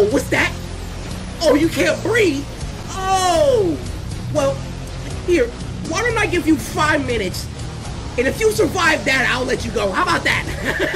Oh, what's that? Oh, you can't breathe? Oh! Well, here, why don't I give you five minutes? And if you survive that, I'll let you go. How about that?